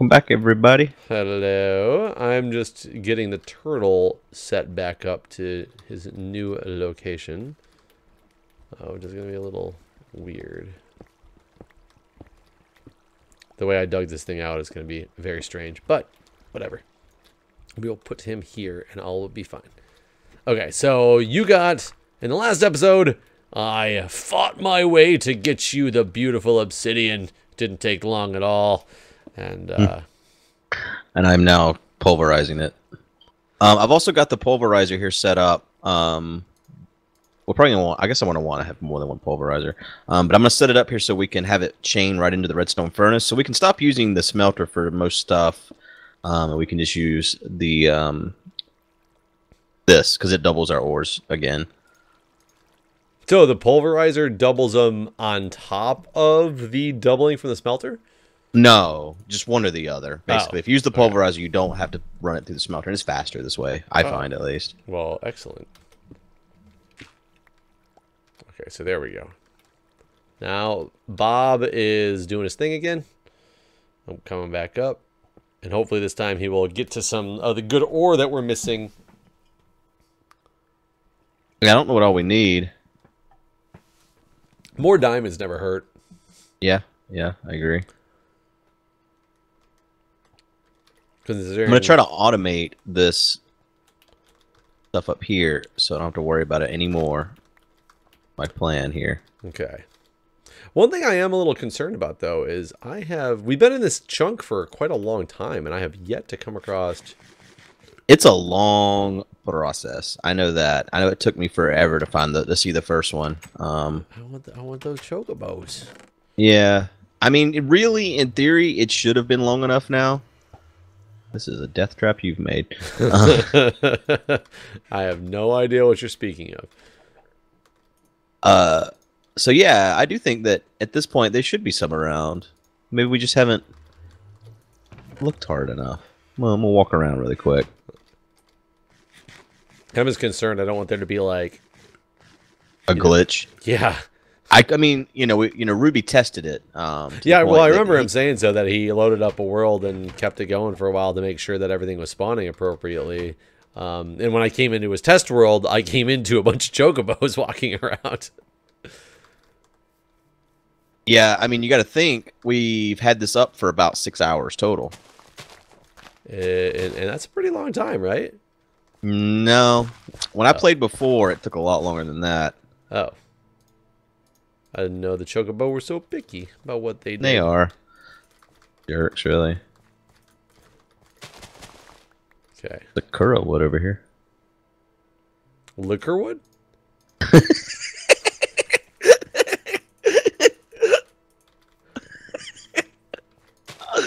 Welcome back, everybody. Hello. I'm just getting the turtle set back up to his new location. Oh, which is going to be a little weird. The way I dug this thing out is going to be very strange, but whatever. We'll put him here and all will be fine. Okay, so you got, in the last episode, I fought my way to get you the beautiful obsidian. Didn't take long at all. And, uh, And I'm now pulverizing it. Um, I've also got the pulverizer here set up. Um, we're probably gonna want. I guess I want to want to have more than one pulverizer. Um, but I'm gonna set it up here so we can have it chain right into the redstone furnace, so we can stop using the smelter for most stuff. Um, and we can just use the um, this because it doubles our ores again. So the pulverizer doubles them on top of the doubling from the smelter? No, just one or the other. Oh, basically, Oh, if you use the pulverizer, you don't have to run it through the smelter, and it's faster this way. I Oh. find at least. Well, excellent. Okay, so there we go. Now Bob is doing his thing again. I'm coming back up. And hopefully this time he will get to some of the good ore that we're missing. I don't know what all we need. More diamonds never hurt. Yeah, yeah, I agree. Because I'm gonna try to automate this stuff up here, so I don't have to worry about it anymore. My plan here. Okay. One thing I am a little concerned about though is I have we've been in this chunk for quite a long time and I have yet to come across It's a long process. I know that. I know it took me forever to find the to see the first one. Um, I want the, I want those chocobos. yeah. I mean, really, in theory, it should have been long enough now. This is a death trap you've made. I have no idea what you're speaking of. Uh, so yeah, I do think that at this point there should be some around. Maybe we just haven't looked hard enough. Well, I'm gonna walk around really quick. I'm just concerned. I don't want there to be like, A glitch. yeah, I, I mean, you know, we, you know, Ruby tested it. Um, yeah. Well, I remember he- him saying so that he loaded up a world and kept it going for a while to make sure that everything was spawning appropriately. Um, and when I came into his test world, I came into a bunch of chocobos walking around. Yeah, I mean, you got to think we've had this up for about six hours total. and, and that's a pretty long time, right? No, when I played before, it took a lot longer than that. Oh. I didn't know the chocobo were so picky about what they did. They are jerks, really. Okay. The Kuro wood over here. Liquorwood? Uh,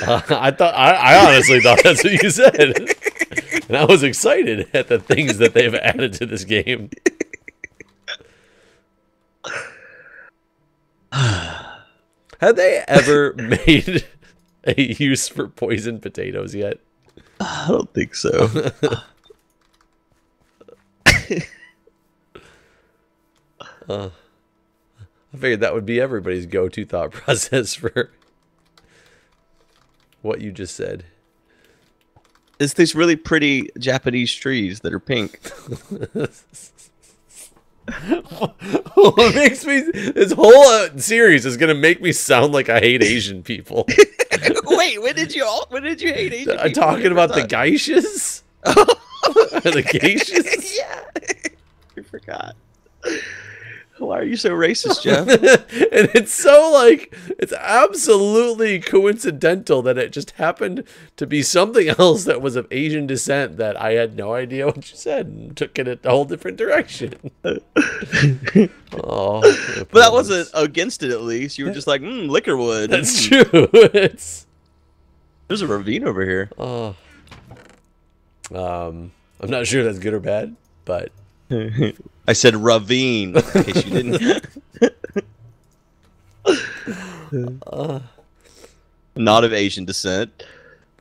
I thought I, I honestly thought that's what you said, and I was excited at the things that they've added to this game. Had they ever made a use for poison potatoes yet? I don't think so. Uh, I figured that would be everybody's go-to thought process for what you just said. it's these really pretty Japanese trees that are pink. What makes me this whole uh, series is gonna make me sound like I hate Asian people. Wait, when did you all? When did you hate Asian? I'm talking about the geishas, the geishas, yeah, you forgot. Why are you so racist, Jeff? and it's so like it's absolutely coincidental that it just happened to be something else that was of Asian descent that I had no idea what you said and took it a whole different direction. oh, but that wasn't against it. At least you were just like, mm, Liquorwood. That's Mm. true. it's There's a ravine over here. oh, um, I'm not sure that's good or bad, but I said ravine. In case you didn't. Not of Asian descent.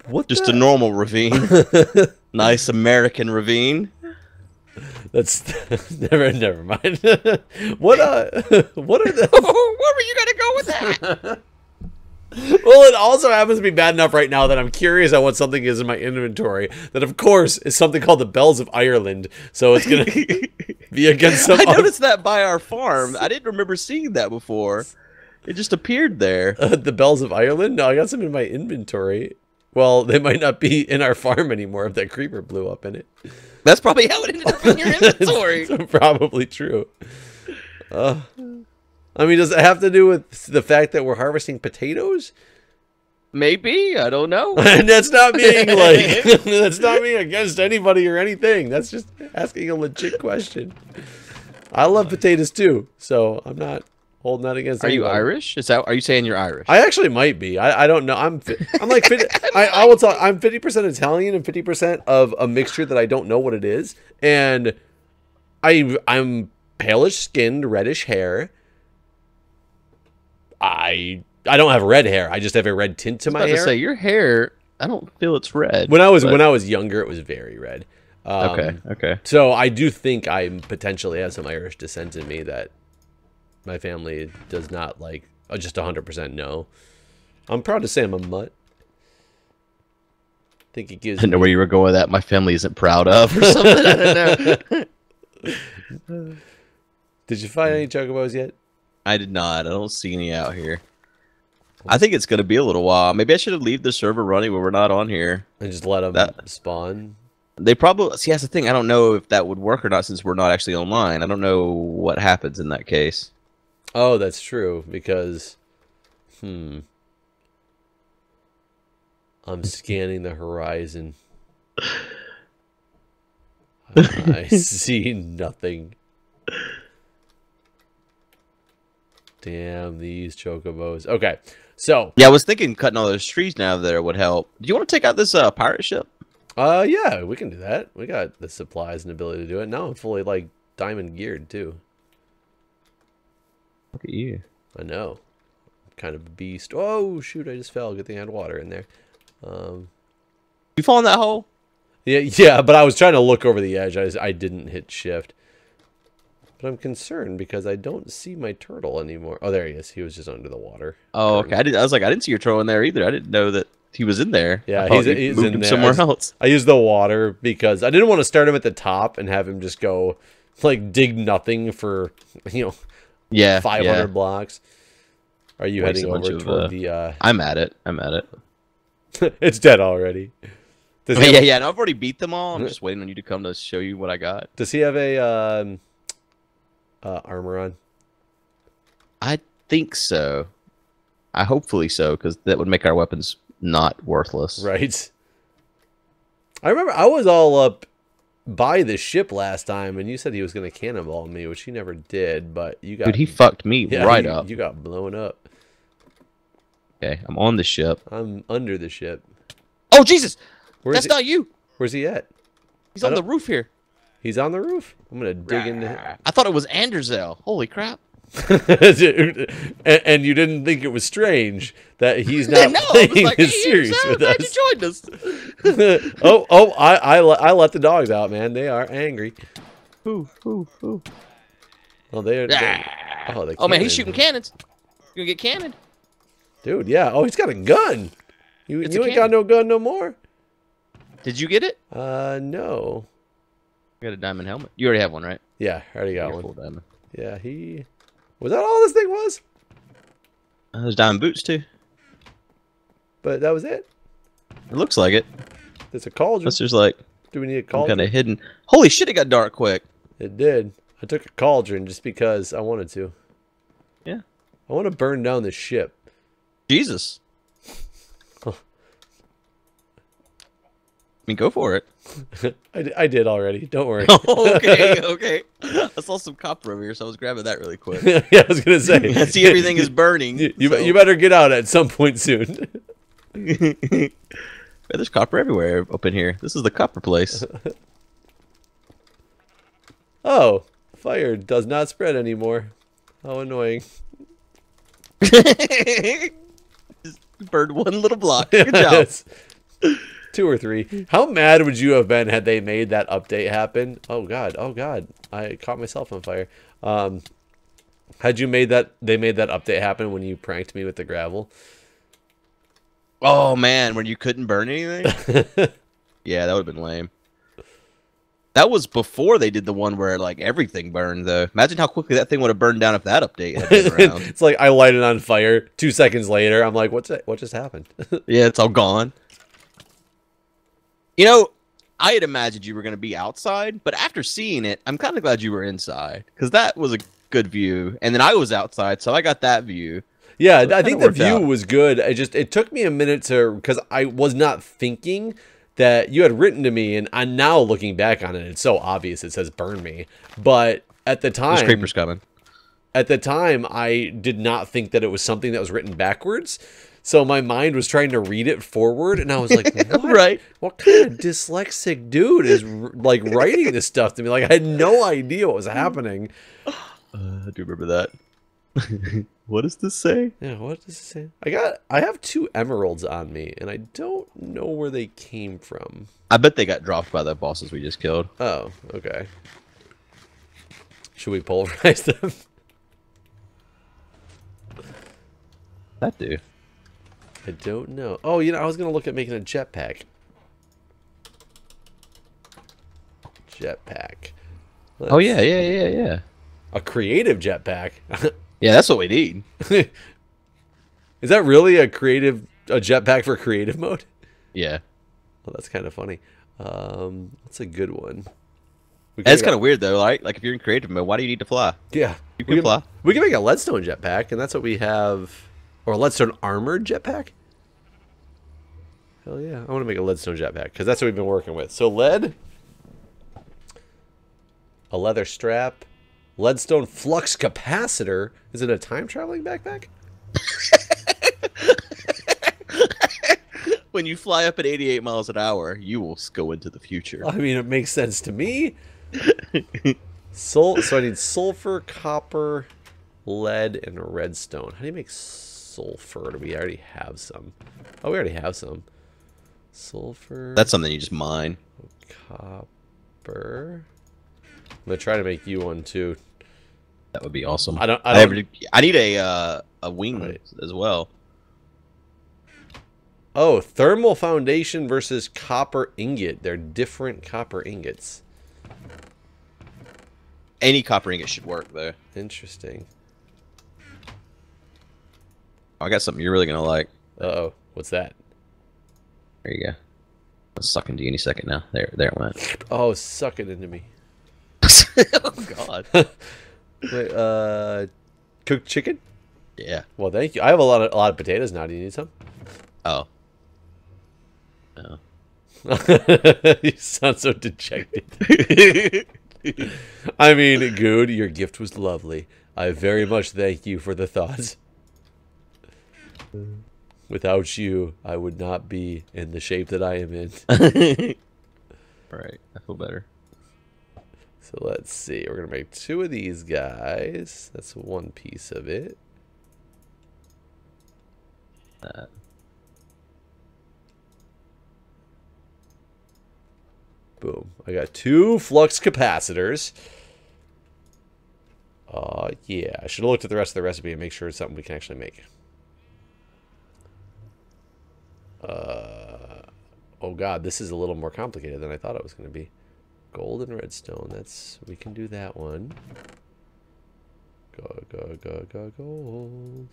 what? Just the- a normal ravine. nice American ravine. That's never. Never mind. what? Uh, what are the? Where were you gonna go with that? Well, it also happens to be bad enough right now that I'm curious on what something is in my inventory. That, of course, is something called the Bells of Ireland. So it's gonna be against some. I noticed that by our farm. I didn't remember seeing that before. It just appeared there. Uh, the Bells of Ireland? No, I got some in my inventory. Well, they might not be in our farm anymore if that creeper blew up in it. That's probably how it ended up in your inventory. Probably true. Uh, I mean, does it have to do with the fact that we're harvesting potatoes? Maybe I don't know. and that's not being like that's not being against anybody or anything. That's just asking a legit question. I love potatoes too, so I'm not holding that against. Are you. Irish? Is that? Are you saying you're Irish? I actually might be. I, I don't know. I'm fi- I'm like 50, I, I will tell. I'm fifty percent Italian and fifty percent of a mixture that I don't know what it is. And I I'm palish skinned, reddish hair. I I don't have red hair. I just have a red tint to I my hair. to say your hair. I don't feel it's red. when I was but- when I was younger, it was very red. Um, okay, okay. So I do think I potentially have some Irish descent in me that my family does not like. uh, Just hundred percent no. I'm proud to say I'm a mutt. I think it gives. I didn't know me- where you were going with that. My family isn't proud of or something. I don't know. Did you find any chocobos yet? I did not. I don't see any out here. I think it's gonna be a little while. Maybe I should have leave the server running when we're not on here. And just let them That- spawn. They probably see. That's the thing. I don't know if that would work or not since we're not actually online. I don't know what happens in that case. Oh, that's true because, hmm. I'm scanning the horizon. I see nothing. Damn these chocobos. Okay, so Yeah, I was thinking cutting all those trees down there would help. Do you want to take out this uh, pirate ship? uh, yeah, we can do that. We got the supplies and ability to do it. Now I'm fully like diamond geared too. Look at you. I know, kind of a beast. Oh shoot! I just fell. Good thing I had water in there. Um, You fall in that hole? Yeah, yeah, but I was trying to look over the edge. I, was- I didn't hit shift. But I'm concerned because I don't see my turtle anymore. Oh, there he is. He was just under the water. Oh, okay. I did. I was like, I didn't see your troll in there either. I didn't know that he was in there. Yeah, he's- he's moved in him there. somewhere I was- else. I used the water because I didn't want to start him at the top and have him just go like dig nothing for you know Yeah, 500 yeah. blocks. Are you Waste heading over toward uh, the? uh I'm at it. I'm at it. It's dead already. Does he, yeah, have, yeah. And I've already beat them all. I'm just waiting on you to come to show you what I got. does he have a um, uh, armor on? I think so. I hopefully so, because that would make our weapons not worthless. Right. I remember I was all up by the ship last time, and you said he was going to cannonball me, which he never did. But you got Dude, he fucked me yeah, right you- up. You got blown up. Okay, I'm on the ship. I'm under the ship. Oh Jesus, Where's that's he, not you. Where's he at? He's I on the roof here. He's on the roof. I'm gonna dig into. him. I thought it was Anderzel. Holy crap! And, and you didn't think it was strange that he's not no, I was playing like, this hey, series Anderzel, with glad us. you joined us. oh, oh! I, I, let, I let the dogs out, man. They are angry. Ooh, ooh, ooh. Oh, they're. they Ah. oh, the Oh man, he's shooting cannons. You gonna get cannoned? Dude, yeah. Oh, he's got a gun. You, It's you a ain't got no gun no more? Did you get it? Uh, no. You got a diamond helmet. You already have one, right? Yeah, I already got You're one. full diamond. Yeah, he... Was that all this thing was? Uh, there's diamond boots too. But that was it? It looks like it. It's a cauldron. Unless there's like Do we need a cauldron? kind of hidden. Holy shit! It got dark quick. It did. I took a cauldron just because I wanted to. Yeah. I want to burn down this ship. Jesus. I mean, go for it. I, d- I did already. Don't worry. Oh, okay, okay. I saw some copper over here, so I was grabbing that really quick. yeah, I was going to say. I see everything is burning. You, you, so- you better get out at some point soon. There's copper everywhere up in here. This is the copper place. oh, fire does not spread anymore. How annoying. Just burned one little block. Good job. Yes. Two or three. How mad would you have been had they made that update happen? Oh god, oh god. I caught myself on fire. Um had you made that they made that update happen when you pranked me with the gravel? Oh man, when you couldn't burn anything? yeah, that would have been lame. That was before they did the one where like everything burned though. Imagine how quickly that thing would have burned down if that update had been around. it's like I light it on fire. Two seconds later, I'm like, "What's that? What just happened?" yeah, it's all gone. You know, I had imagined you were going to be outside, but after seeing it, I'm kind of glad you were inside because that was a good view. And then I was outside, so I got that view. Yeah, so I think the view out. was good. It just it took me a minute to because I was not thinking that you had written to me, and I'm now looking back on it. It's so obvious. It says "burn me," but at the time, There's creepers coming. At the time, I did not think that it was something that was written backwards. So my mind was trying to read it forward, and I was like, "What? right? What kind of dyslexic dude is like writing this stuff to me? Like I had no idea what was happening." Uh, I do remember that. what does this say? Yeah, what does it say? I got I have two emeralds on me, and I don't know where they came from. I bet they got dropped by the bosses we just killed. Oh, okay. Should we pulverize them? That do. I don't know. Oh, you know, I was gonna look at making a jetpack. Jetpack. oh yeah, yeah, yeah, yeah. A creative jetpack. yeah, that's what we need. Is that really a creative a jetpack for creative mode? Yeah. Well, that's kind of funny. Um, that's a good one. It's kind of weird though, right? Like if you're in creative mode, why do you need to fly? Yeah, you can, we can fly. We can make a leadstone jetpack, and that's what we have or a leadstone armored jetpack? Hell yeah. I want to make a leadstone jetpack because that's what we've been working with. So lead, a leather strap, leadstone flux capacitor. Is it a time traveling backpack? when you fly up at 88 miles an hour, you will go into the future. I mean, it makes sense to me. Sul so I need sulfur, copper, lead, and redstone. How do you make sulfur. Do we already have some? Oh, we already have some. Sulfur. That's something you just mine. Copper. I'm gonna try to make you one too. That would be awesome. I don't. I, don't, I, I need a uh, a wing right. as well. Oh, thermal foundation versus copper ingot. They're different copper ingots. Any copper ingot should work though. Interesting. I got something you're really gonna like. Uh oh, what's that? There you go. I'll suck into you any second now. There, there it went. Oh, suck it into me. oh God. Wait, uh, cooked chicken? Yeah. Well, thank you. I have a lot of a lot of potatoes now. Do you need some? Oh. No. you sound so dejected. I mean, good. Your gift was lovely. I very much thank you for the thoughts. Without you, I would not be in the shape that I am in. All right, I feel better. So let's see. We're going to make two of these guys. That's one piece of it. That. Boom. I got two flux capacitors. Uh, yeah. I should have looked at the rest of the recipe and make sure it's something we can actually make. Uh, oh god, this is a little more complicated than I thought it was going to be. Gold and redstone. That's we can do that one. Go go go go gold.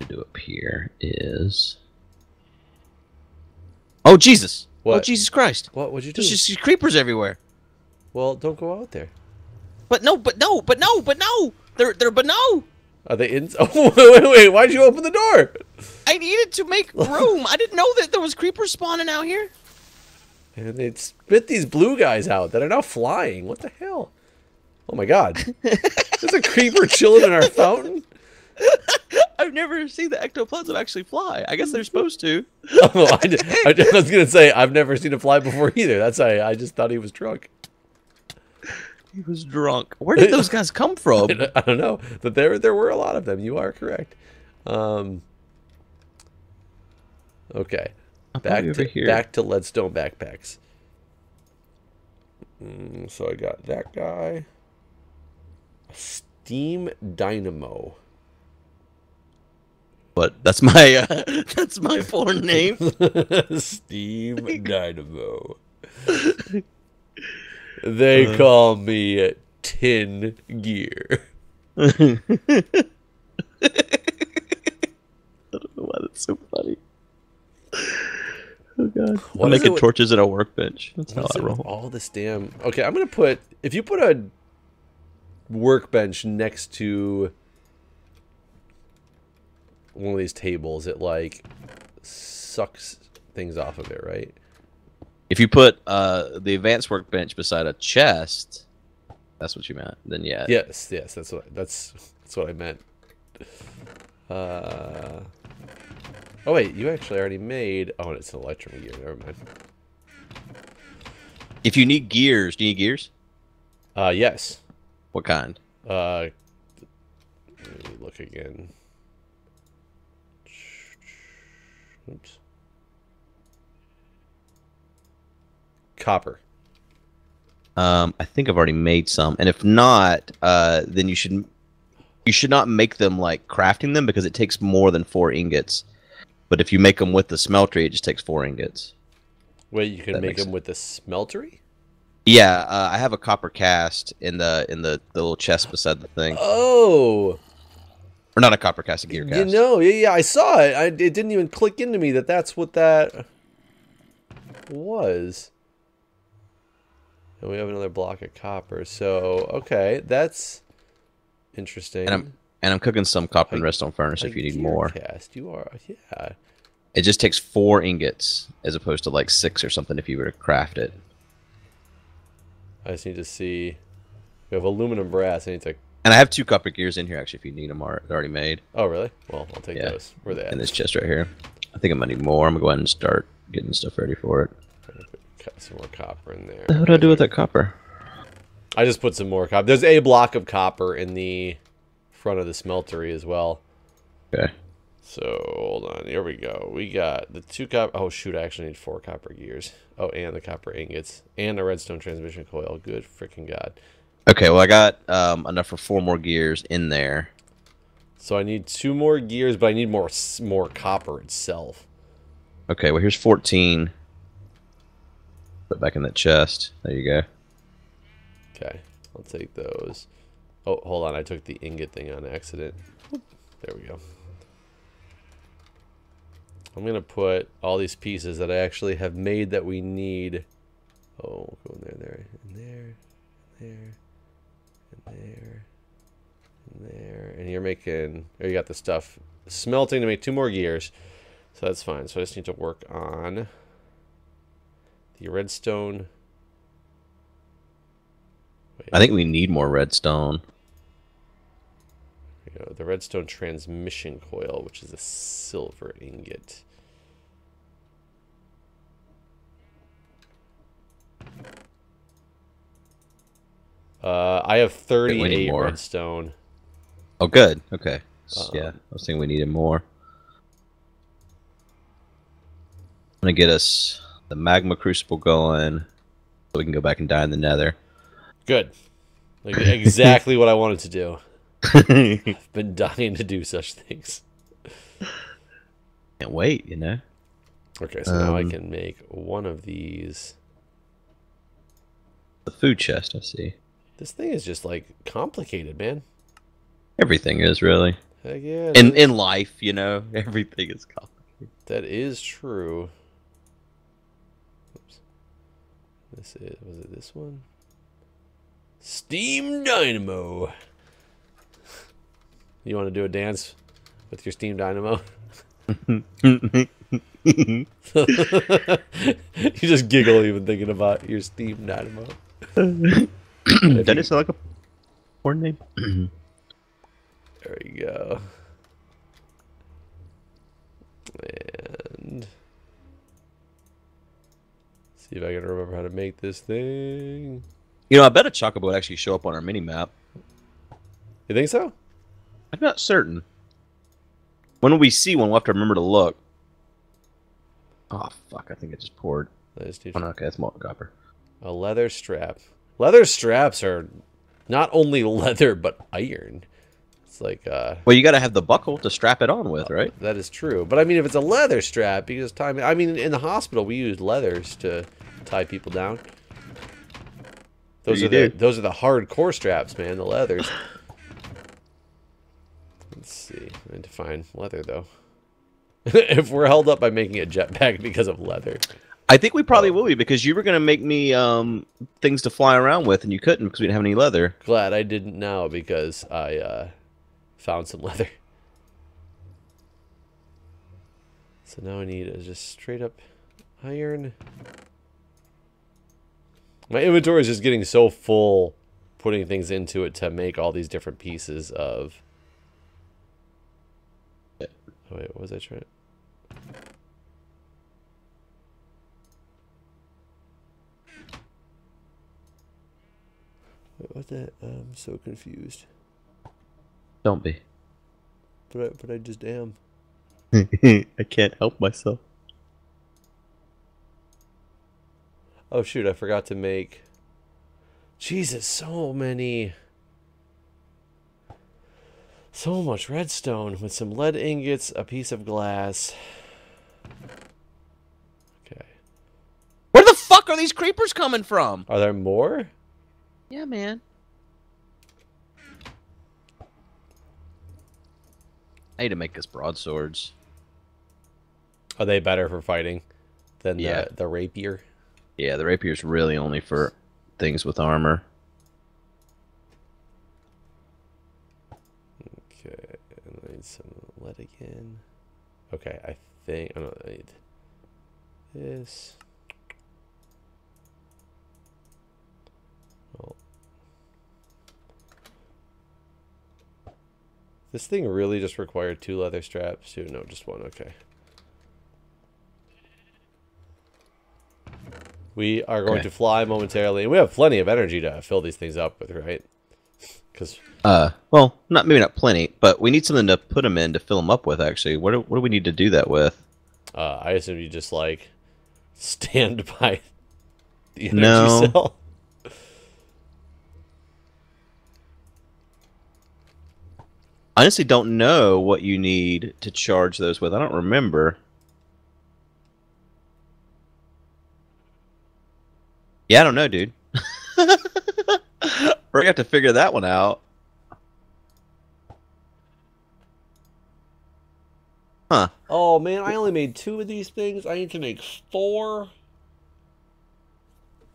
To do up here is. Oh Jesus! Oh, what? Oh Jesus Christ! What would you do? There's just creepers everywhere. Well, don't go out there. But no, but no, but no, but no. They're they're but no. Are they in? Oh wait, wait, wait! Why'd you open the door? I needed to make room. I didn't know that there was creepers spawning out here. And they spit these blue guys out that are now flying. What the hell? Oh my god! There's a creeper chilling in our fountain. I've never seen the ectoplasm actually fly. I guess they're supposed to. oh, I, I, was gonna say I've never seen it fly before either. That's why I just thought he was drunk. He was drunk. Where did those guys come from? I don't know, but there there were a lot of them. You are correct. Um, okay, back to here. back to leadstone backpacks. Mm, so I got that guy. Steam dynamo. But that's my uh, that's my foreign name. Steam Dynamo. they call me Tin Gear. I don't know why that's so funny. Oh god. What I'm making with- torches at a workbench. That's how What's I roll. all this damn. Okay, I'm gonna put if you put a workbench next to one of these tables, it like sucks things off of it, right? If you put uh, the advanced workbench beside a chest, that's what you meant. Then yeah. Yes, yes, that's what that's that's what I meant. Uh. Oh wait, you actually already made. Oh, it's an electrum gear. Never mind. If you need gears, do you need gears? Uh, yes. What kind? Uh, let me look again. Oops. Copper. Um, I think I've already made some, and if not, uh, then you should you should not make them like crafting them because it takes more than four ingots. But if you make them with the smeltery, it just takes four ingots. Wait, you can That make them with the smeltery? Yeah, uh, I have a copper cast in the in the, the little chest beside the thing, Oh, or not a copper cast, a gear cast. you know, yeah, yeah, I saw it. I, it didn't even click into me that that's what that was. And we have another block of copper. So, okay, that's interesting. and I'm and I'm cooking some copper and redstone furnace if you need more. Cast, you are, yeah. It just takes four ingots as opposed to like six or something if you were to craft it. I just need to see. We have aluminum brass. I need to. And I have two copper gears in here actually if you need them. Are already made Oh, really? Well, I'll take Yeah. those. Where they at? in this chest right here. I think I'm gonna need more. I'm gonna go ahead and start getting stuff ready for it. Cut some more copper in there. What do I do with that copper? I just put some more copper. There's a block of copper in the front of the smeltery as well. Okay. So hold on. Here we go. We got the two copper. Oh shoot! I actually need four copper gears. Oh, and the copper ingots and a redstone transmission coil. Good freaking god. Okay. Well, I got um, enough for four more gears in there. So I need two more gears, but I need more more copper itself. Okay. Well, here's 14. Put back in that chest. There you go. Okay, I'll take those. Oh, hold on. I took the ingot thing on accident. There we go. I'm going to put all these pieces that I actually have made that we need. Oh, go in there, there, in there, there, and there, and there. And you're making, or you got the stuff smelting to make two more gears. So that's fine. So I just need to work on the redstone. Wait. I think we need more redstone. Go. The redstone transmission coil, which is a silver ingot. Uh, I have we 38 more. redstone. Oh, good. Okay. Uh-oh. yeah, I was thinking we needed more. I'm gonna get us the magma crucible going, so we can go back and die in the Nether. Good. Like exactly what I wanted to do. I've been dying to do such things. Can't wait, you know. Okay, so now I Um, can make one of these. The food chest, I see. This thing is just like complicated, man. Everything is really Heck yeah. in is. in life, you know. Everything is complicated. That is true. Oops. This is was it this one? Steam Dynamo. You want to do a dance with your Steam Dynamo? you just giggle even thinking about your Steam Dynamo. that is like a porn name. There you go. And see if I can remember how to make this thing. You know, I bet a chocobo would actually show up on our mini map. You think so? I'm not certain. When we see one, we'll have to remember to look. Oh fuck! I think it just poured. I just need Oh no, okay, that's more copper. a leather strap. Leather straps are not only leather but iron. It's like uh, Well, you got to have the buckle to strap it on with, right? that is true. But I mean, if it's a leather strap, because time... I mean, in the hospital, we use leathers to tie people down. Those are the do. those are the hardcore straps, man. The leathers. Let's see. I need to find leather though. if we're held up by making a jetpack because of leather, I think we probably will be because you were going to make me um, things to fly around with, and you couldn't because we didn't have any leather. glad I didn't now because I uh, found some leather. So now I need is just straight up iron. My inventory is just getting so full putting things into it to make all these different pieces of. Oh, wait, what was I trying? Wait, what the? I'm so confused. Don't be. But I, but I just am. I can't help myself. Oh shoot, I forgot to make Jesus, so many so much redstone with some lead ingots, a piece of glass. Okay. Where the fuck are these creepers coming from? Are there more? Yeah, man. I need to make us broadswords. Are they better for fighting than Yeah. the, the rapier? Yeah, the rapier's really only for things with armor. Okay, and some lead again. Okay, I think I don't I need this. Oh. This thing really just required two leather straps too? No, just one, okay. We are going Okay. to fly momentarily, and we have plenty of energy to fill these things up with, right? Because Uh, well, not maybe not plenty, but we need something to put them in to fill them up with. Actually, what do, what do we need to do that with? Uh, I assume you just like stand by the energy No. cell. honestly don't know what you need to charge those with. I don't remember. Yeah, I don't know, dude. We're gonna have to figure that one out. Huh. Oh man, I only made two of these things. I need to make four.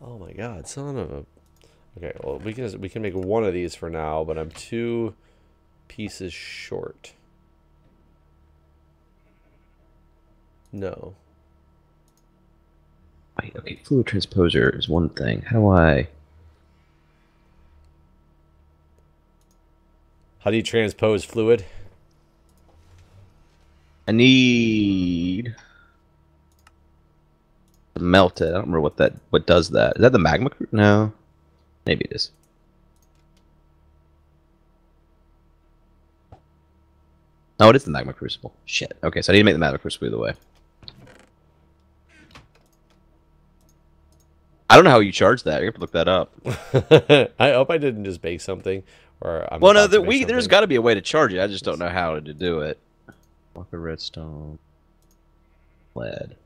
Oh my god, son of a. Okay, well we can we can make one of these for now, but I'm two pieces short. No. Wait, okay, fluid transposer is one thing. How do I? How do you transpose fluid? I need to melt it. I don't remember what that what does that. Is that the magma? No, maybe it is. Oh, it is the magma crucible. Shit. Okay, so I need to make the magma crucible either way. I don't know how you charge that. You have to look that up. I hope I didn't just bake something, or I'm well, no, about to there, make we there's something. got to be a way to charge it. I just don't know how to do it. Walker redstone, lead.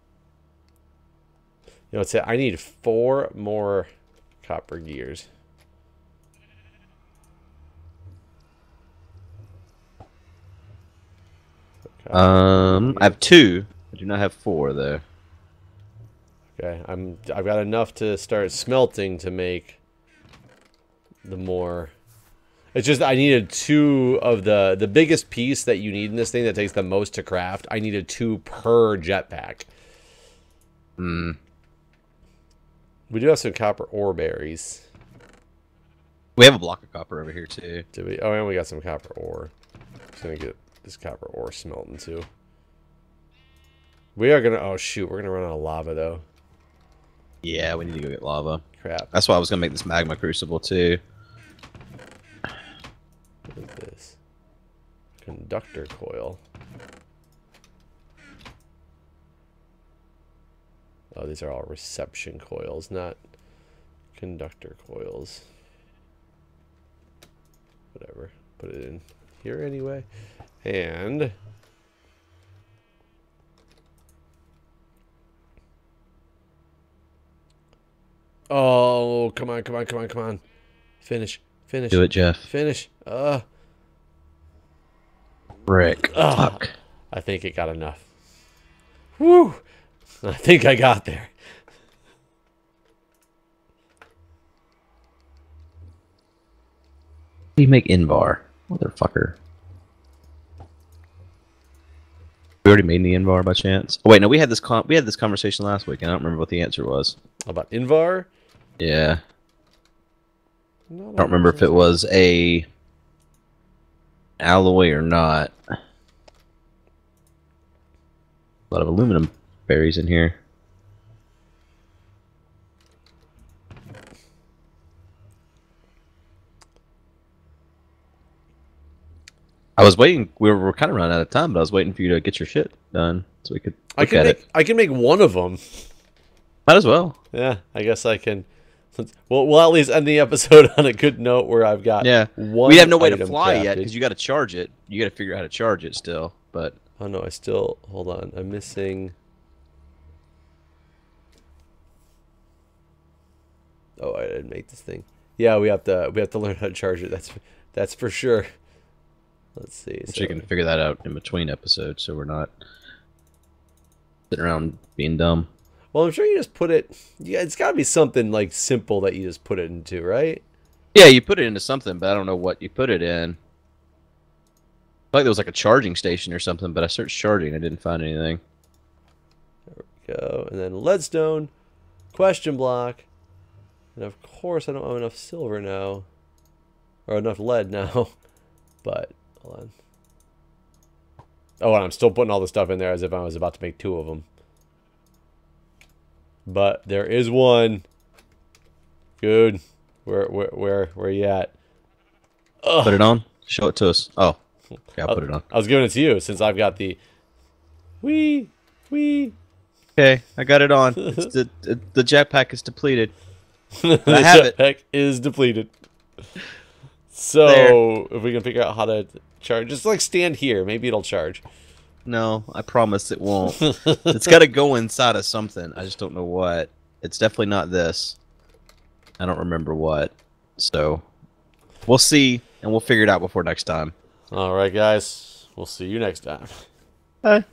You know, it's I need four more copper gears. Copper Um, I have two. I do not have four though. Okay, I'm I've got enough to start smelting to make the more. It's just I needed two of the the biggest piece that you need in this thing that takes the most to craft. I needed two per jetpack. Hmm. We do have some copper ore berries. We have a block of copper over here too. Did we? Oh, and we got some copper ore. Just gonna get this copper ore smelting too. We are gonna. Oh shoot, we're gonna run out of lava though. Yeah, we need to go get lava. Crap. That's why I was gonna make this magma crucible too. Is this? Conductor coil. Oh, these are all reception coils, not conductor coils. Whatever. Put it in. here anyway. And Oh, come on, come on, come on, come on. Finish. Finish. Do it, Jeff. Finish. Uh Rick. Ah. Fuck. I think it got enough. Woo! I think I got there. How do you make Invar? Motherfucker. We already made the Invar by chance. Oh, wait, no, we had this con- we had this conversation last week, and I don't remember what the answer was. About Invar? Yeah, No, I don't remember if it was a alloy or not. A lot of aluminum berries in here. I was waiting. We were, we were kind of running out of time, but I was waiting for you to get your shit done so we could I can make it. I can make one of them. Might as well. Yeah, I guess I can. Well, we'll at least end the episode on a good note where I've got Yeah, one. we have no way to fly yet because you got to charge it. You got to figure out how to charge it still. But Oh no, I still hold on. I'm missing. Oh, I didn't make this thing. Yeah, we have to we have to learn how to charge it. That's that's for sure. Let's see. So- you can figure that out in between episodes, so we're not sitting around being dumb. Well, I'm sure you just put it. Yeah, it's got to be something like simple that you just put it into, right? Yeah, you put it into something, but I don't know what you put it in. I like there was like a charging station or something, but I searched charging, I didn't find anything. There we go and then leadstone, question block, and of course I don't have enough silver now, or enough lead now. But hold on. Oh, and I'm still putting all the stuff in there as if I was about to make two of them. But there is one. Good. Where where where where you at? Put it on. Show it to us. Oh, yeah, I'll put it on. I was giving it to you since I've got the. Wee wee. Okay, I got it on. It's the, the jetpack is depleted. the have jetpack is depleted. So There. if we can figure out how to charge, just like stand here, maybe it'll charge. No, I promise it won't. it's got to go inside of something. I just don't know what. It's definitely not this. I don't remember what. So we'll see, and we'll figure it out before next time. All right, guys. We'll see you next time. Bye.